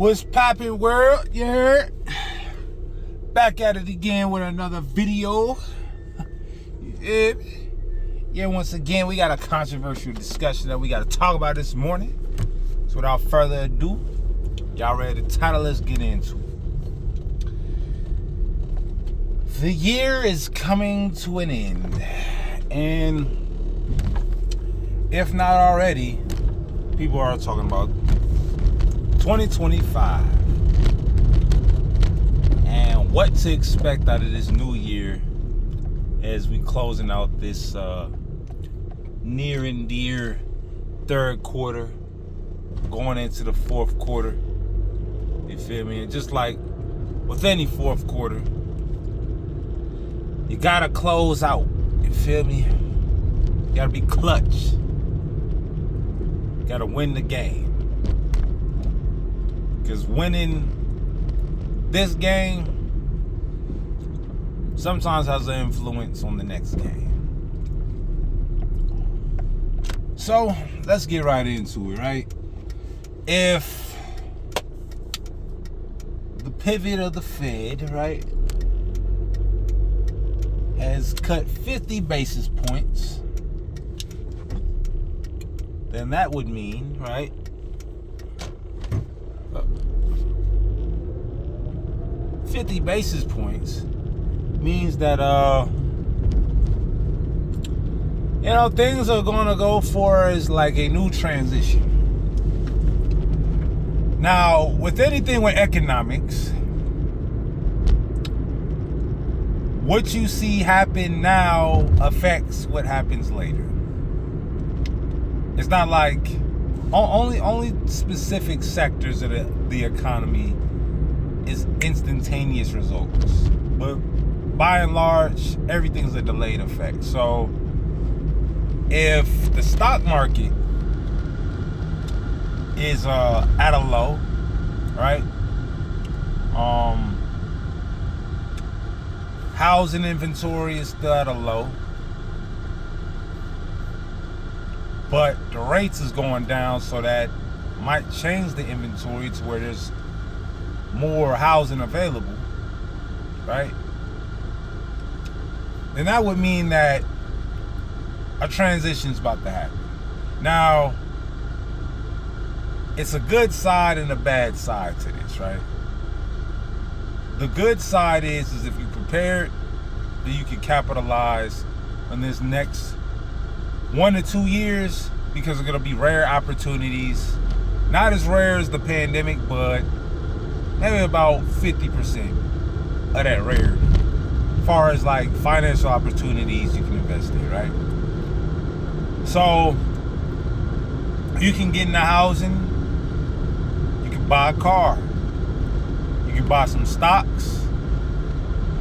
What's poppin' world? You heard? Back at it again with another video. Yeah, yeah, once again, we got a controversial discussion that we got to talk about this morning. So without further ado, y'all ready to title? Let's get into it. The year is coming to an end. And if not already, people are talking about 2025 and what to expect out of this new year as we closing out this uh, near and dear third quarter going into the fourth quarter. You feel me? And just like with any fourth quarter you gotta close out. You feel me? You gotta be clutch. You gotta win the game because winning this game sometimes has an influence on the next game. So let's get right into it, right? If the pivot of the Fed, right, has cut 50 basis points, then that would mean, right, 50 basis points means that uh you know things are gonna go for is like a new transition. Now with anything with economics what you see happen now affects what happens later. It's not like only only specific sectors of the, the economy is instantaneous results. But by and large, everything's a delayed effect. So if the stock market is uh, at a low, right? Um, housing inventory is still at a low. But the rates is going down so that might change the inventory to where there's more housing available, right? Then that would mean that a transition is about to happen. Now, it's a good side and a bad side to this, right? The good side is, is if you prepared, then you can capitalize on this next one to two years because it's gonna be rare opportunities. Not as rare as the pandemic, but maybe about 50% of that rarity. Far as like financial opportunities you can invest in, right? So you can get into housing, you can buy a car, you can buy some stocks.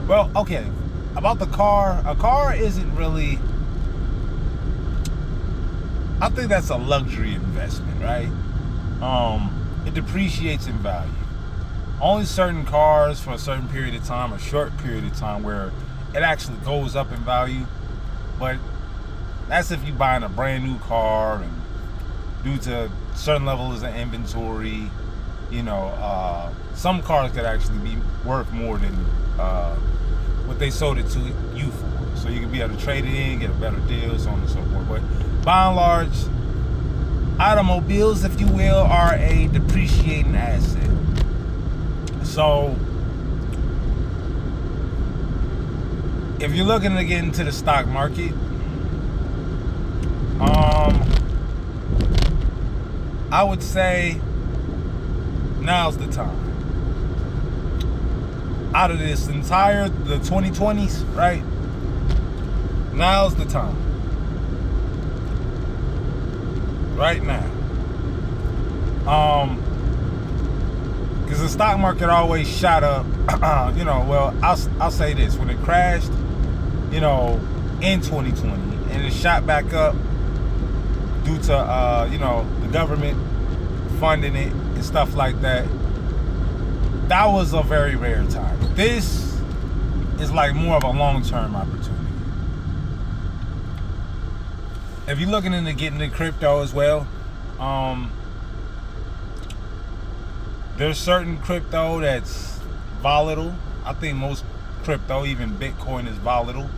Well, okay, about the car, a car isn't really I think that's a luxury investment, right? Um, it depreciates in value only certain cars for a certain period of time, a short period of time, where it actually goes up in value. But that's if you're buying a brand new car and due to certain levels of inventory, you know, uh, some cars could actually be worth more than uh, what they sold it to you for. So you can be able to trade it in, get a better deal, so on and so forth. But by and large, automobiles, if you will, are a depreciating asset. So if you're looking to get into the stock market, um, I would say now's the time. Out of this entire the 2020s, right? Now's the time. Right now. Um because the stock market always shot up. you know, well, I'll, I'll say this: when it crashed, you know, in 2020, and it shot back up due to uh, you know the government funding it and stuff like that. That was a very rare time. This is like more of a long-term opportunity. If you're looking into getting into crypto as well, um, there's certain crypto that's volatile. I think most crypto, even Bitcoin, is volatile.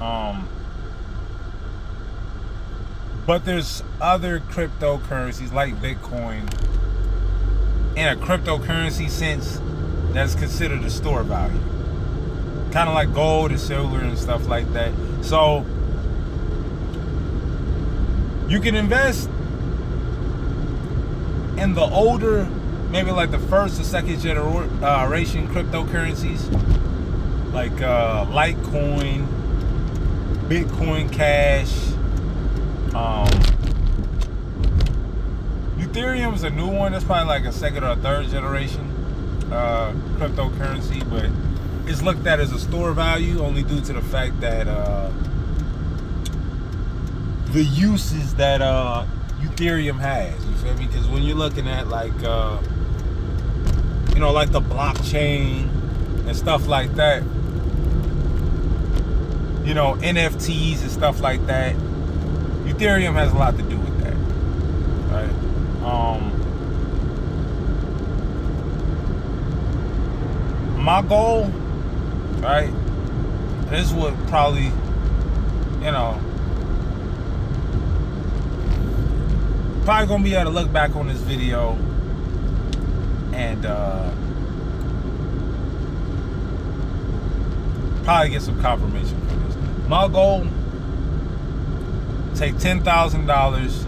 Um, but there's other cryptocurrencies like Bitcoin in a cryptocurrency sense that's considered a store value. Kind of like gold and silver and stuff like that. So you can invest in the older, maybe like the first or second generation cryptocurrencies, like uh, Litecoin, Bitcoin Cash. Um, Ethereum is a new one. That's probably like a second or third generation uh, cryptocurrency, but it's looked at as a store value only due to the fact that uh, the uses that uh, Ethereum has. You feel me? Because when you're looking at like, uh, you know, like the blockchain and stuff like that, you know, NFTs and stuff like that, Ethereum has a lot to do with that, right? Um, my goal, right? This would probably, you know, probably gonna be able to look back on this video and uh, probably get some confirmation for this. My goal: take ten thousand dollars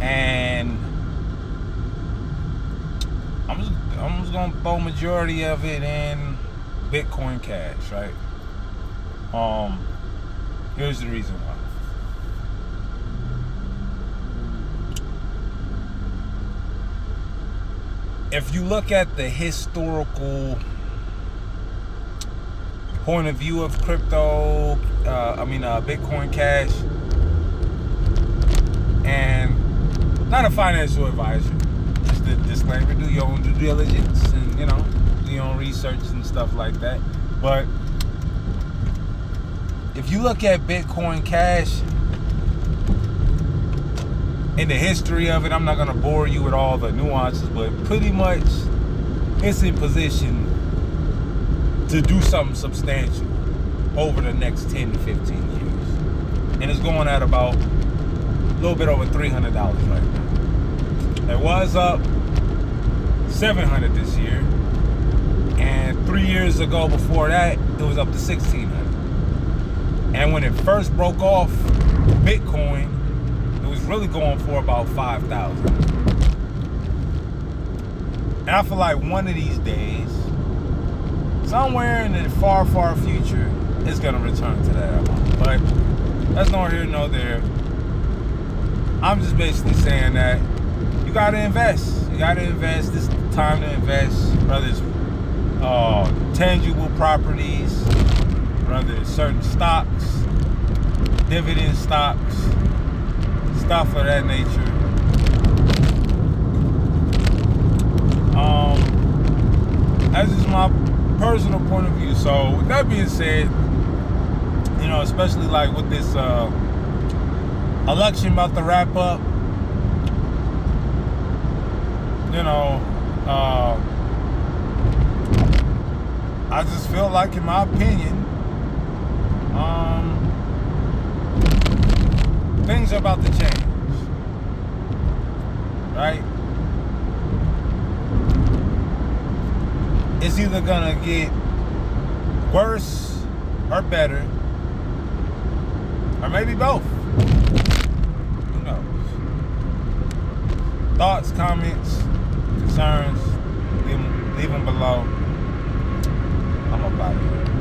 and I'm just I'm just gonna throw majority of it in Bitcoin Cash, right? Um, here's the reason why. If you look at the historical point of view of crypto, uh, I mean, uh, Bitcoin Cash, and not a financial advisor, just a disclaimer: do your own due diligence and you know, do your own research and stuff like that. But if you look at Bitcoin Cash in the history of it. I'm not going to bore you with all the nuances, but pretty much it's in position to do something substantial over the next 10 to 15 years. And it's going at about a little bit over $300 right now. It was up 700 this year. And three years ago before that, it was up to 1600 And when it first broke off Bitcoin, really going for about 5,000. And I feel like one of these days, somewhere in the far, far future, it's gonna return to that amount. But that's nor here nor there. I'm just basically saying that you gotta invest. You gotta invest. This time to invest, whether it's uh, tangible properties, whether it's certain stocks, dividend stocks, stuff of that nature. Um, that's just my personal point of view. So with that being said, you know, especially like with this uh, election about to wrap up, you know, uh, I just feel like, in my opinion, um, things are about to change. Right? It's either gonna get worse or better, or maybe both. Who knows? Thoughts, comments, concerns, leave them, leave them below. I'm about.